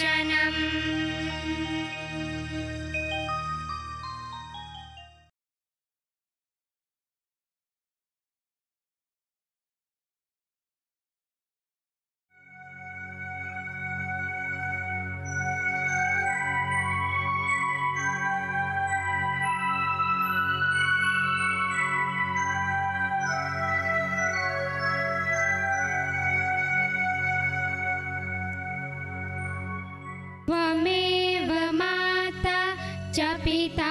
Krishna च पिता